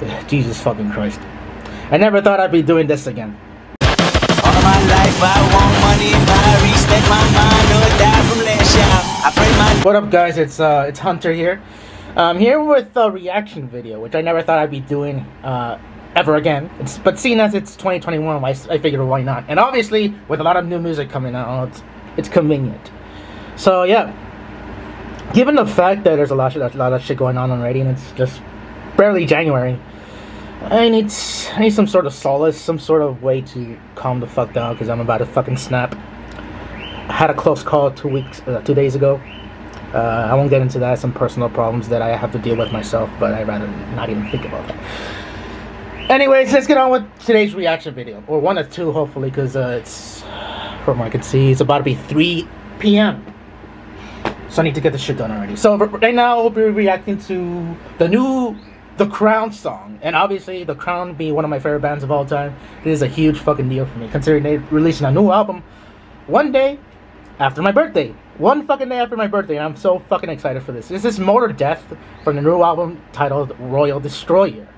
Jesus fucking Christ. I never thought I'd be doing this again. All my life I want money, my mind, or die from last year. I pray my What up, guys? It's uh, it's Hunter here. I'm here with a reaction video, which I never thought I'd be doing uh, ever again. It's, but seeing as it's 2021, I, I figured why not. And obviously, with a lot of new music coming out, it's, it's convenient. So yeah, given the fact that there's a lot, of, a lot of shit going on already, and it's just barely January, I need I need some sort of solace, some sort of way to calm the fuck down because I'm about to fucking snap. I had a close call two weeks, uh, two days ago. Uh, I won't get into that. Some personal problems that I have to deal with myself, but I'd rather not even think about that. Anyways, let's get on with today's reaction video, or one or two, hopefully, because uh, it's from what I can see, it's about to be 3 p.m. So I need to get this shit done already. So right now, we'll be reacting to the new The Crown song, and obviously, The Crown being one of my favorite bands of all time, this is a huge fucking deal for me, considering they're releasing a new album one day after my birthday. One fucking day after my birthday, and I'm so fucking excited for this. This is Motordeath from the new album titled Royal Destroyer.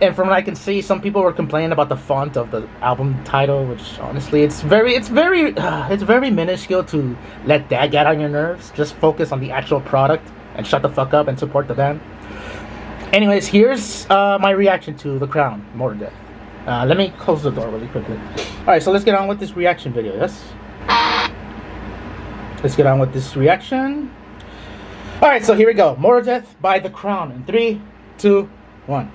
And from what I can see, some people were complaining about the font of the album title, which honestly, it's very, it's very, uh, it's very minuscule to let that get on your nerves. Just focus on the actual product and shut the fuck up and support the band. Anyways, here's uh, my reaction to The Crown, Motordeath. Uh, let me close the door really quickly. Alright, so let's get on with this reaction video, yes? Let's get on with this reaction. Alright, so here we go. Motordeath by The Crown in three, two, one.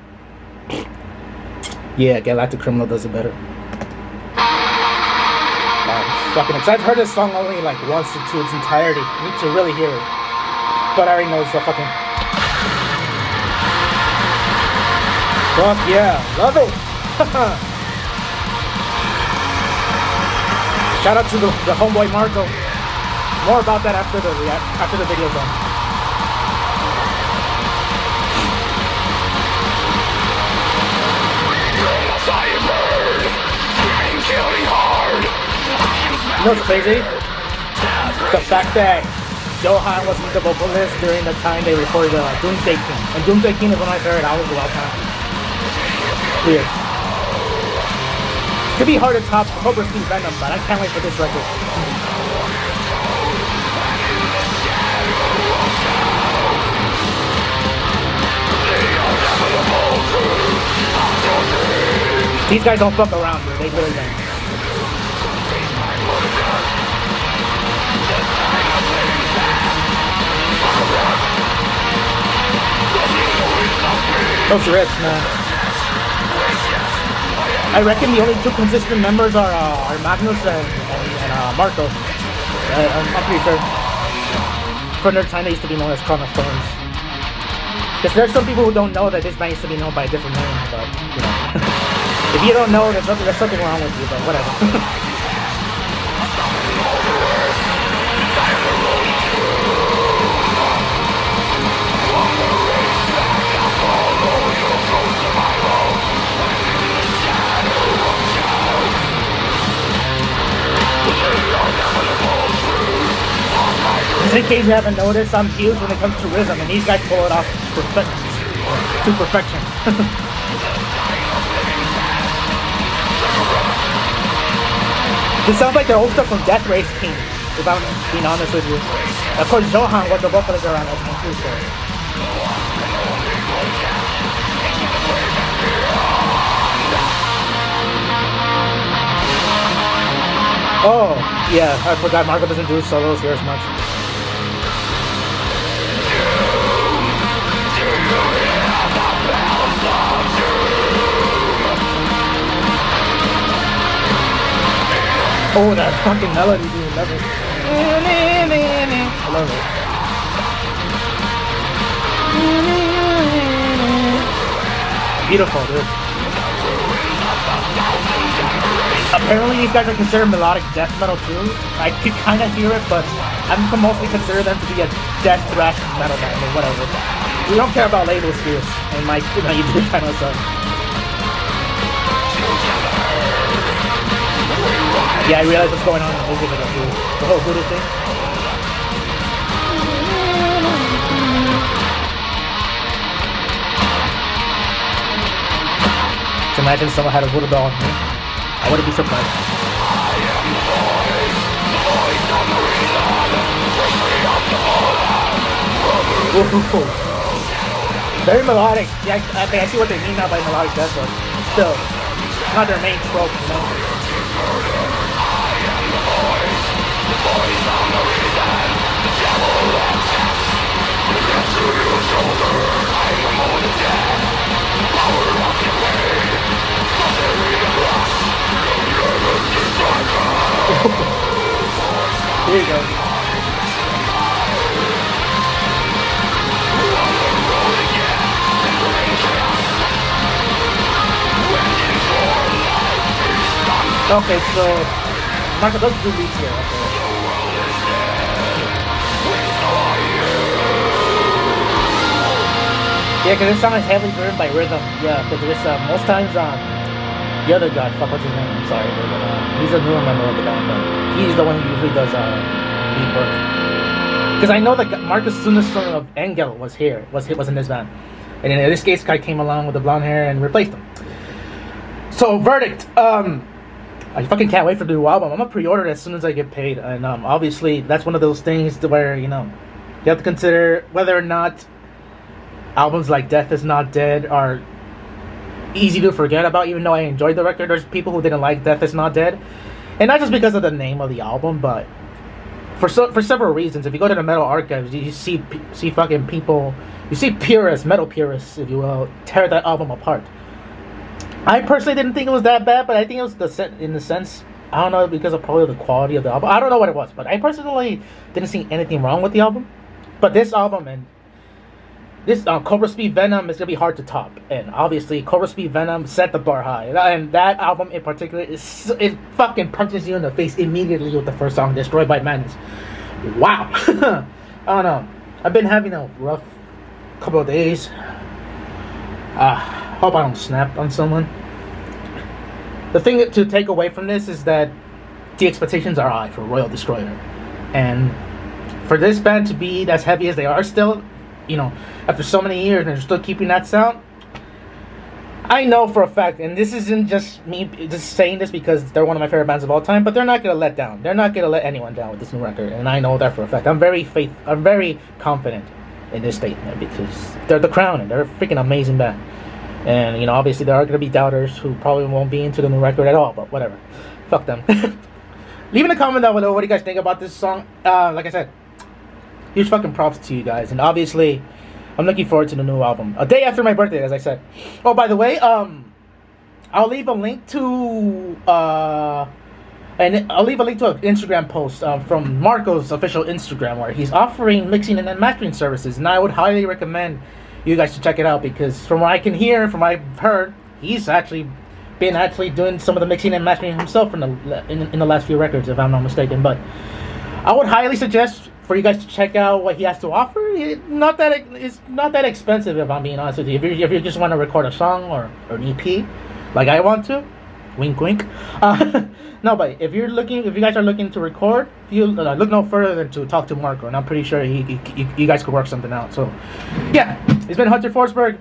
Yeah, Galactic Criminal does it better. I'm fucking excited. I've heard this song only like once to its entirety. I need to really hear it. But I already know it's a fucking. Fuck yeah, love it. Shout out to the, the homeboy Marko. More about that after the after the video's done. You know what's crazy? The fact that Johan wasn't the vocalist during the time they recorded uh, Doomsday King. And Doomsday King is one of my favorite albums of all time. Weird. Could be hard to top Cobra Speed Venom, but I can't wait for this record. These guys don't fuck around, dude. They really don't. Those riffs, man. I reckon the only two consistent members are uh, are Magnus and, and, and uh, Marko. I, I'm, I'm pretty sure. For their time, they used to be known as Crown of Thorns. Because there's some people who don't know that this band used to be known by a different name, but you know. if you don't know, there's something, there's something wrong with you, but whatever. Just in case you haven't noticed, I'm huge when it comes to rhythm, and these guys pull it off to perfection. this sounds like the old stuff from Death Race Team, if I'm being honest with you. Of course, Johan was the vocalist around that time too, so. Oh, yeah, I forgot Marko doesn't do solos here as much. Oh, that fucking melody, dude, love it. I love it. Beautiful, dude. Apparently, these guys are considered melodic death metal too. I could kind of hear it, but I am mostly consider them to be a death thrash metal band or whatever. We don't care about labels here in my my YouTube channel, so. Yeah, I realize what's going on in the music video too. The whole voodoo thing. imagine someone had a voodoo doll on me. I wouldn't be surprised. Very melodic. Yeah, I, I, I see what they mean now by melodic death, but still, not their main trope, you know? Here you go. Okay, so Marko does do leads here. Okay. Yeah, because this song is heavily driven by rhythm. Yeah, because there's uh, most times um the other guy, fuck what's his name? I'm sorry, but, uh, he's a newer member of the band, but he's the one who usually does uh lead work. Because I know that Marcus Sunesson of Engel was here, was was in this band, and in this case, guy came along with the blonde hair and replaced him. So verdict. Um, I fucking can't wait for the new album. I'm gonna pre-order it as soon as I get paid, and um, obviously that's one of those things where you know you have to consider whether or not albums like Death Is Not Dead are easy to forget about. Even though I enjoyed the record, there's people who didn't like Death Is Not Dead, and not just because of the name of the album, but for so, for several reasons. If you go to the metal archives, you see see fucking people, you see purists, metal purists, if you will, tear that album apart. I personally didn't think it was that bad, but I think it was the set in the sense I don't know because of probably the quality of the album. I don't know what it was, but I personally didn't see anything wrong with the album. But this album and this uh, Cobra Speed Venom is gonna be hard to top, and obviously Cobra Speed Venom set the bar high, and that album in particular is it fucking punches you in the face immediately with the first song, Destroyed by Madness. Wow, I don't know. I've been having a rough couple of days. Ah. Uh, hope I don't snap on someone. The thing to take away from this is that the expectations are high for Royal Destroyer. And for this band to be as heavy as they are still, you know, after so many years and they're still keeping that sound, I know for a fact, and this isn't just me just saying this because they're one of my favorite bands of all time, but they're not gonna let down. They're not gonna let anyone down with this new record, and I know that for a fact. I'm very faith I'm very confident in this statement because they're the crown and they're a freaking amazing band. And you know, obviously there are gonna be doubters who probably won't be into the new record at all, but whatever. Fuck them. Leave in a comment down below what do you guys think about this song. Uh, like I said, huge fucking props to you guys, and obviously, I'm looking forward to the new album. A day after my birthday, as I said. Oh, by the way, um, I'll leave a link to uh, and I'll leave a link to an Instagram post uh, from Marko's official Instagram where he's offering mixing and mastering services, and I would highly recommend you guys to check it out because from what I can hear, from what I've heard, he's actually been actually doing some of the mixing and mastering himself in the in, in the last few records, if I'm not mistaken. But I would highly suggest for you guys to check out what he has to offer. It, not that it's not that expensive, if I'm being honest with you. If you if you just want to record a song or, or an EP, like I want to, wink wink. Uh, no, but if you're looking, if you guys are looking to record, you uh, look no further than to talk to Marko, and I'm pretty sure he, he, he, you guys could work something out. So, yeah, it's been Hunter Forsberg.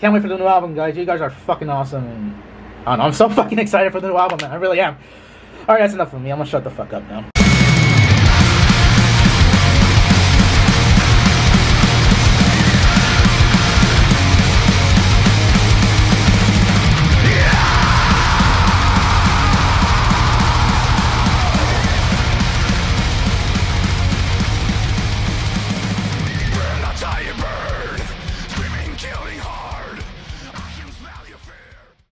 Can't wait for the new album, guys. You guys are fucking awesome, and I am so fucking excited for the new album, man. I really am. All right, that's enough for me. I'm gonna shut the fuck up now.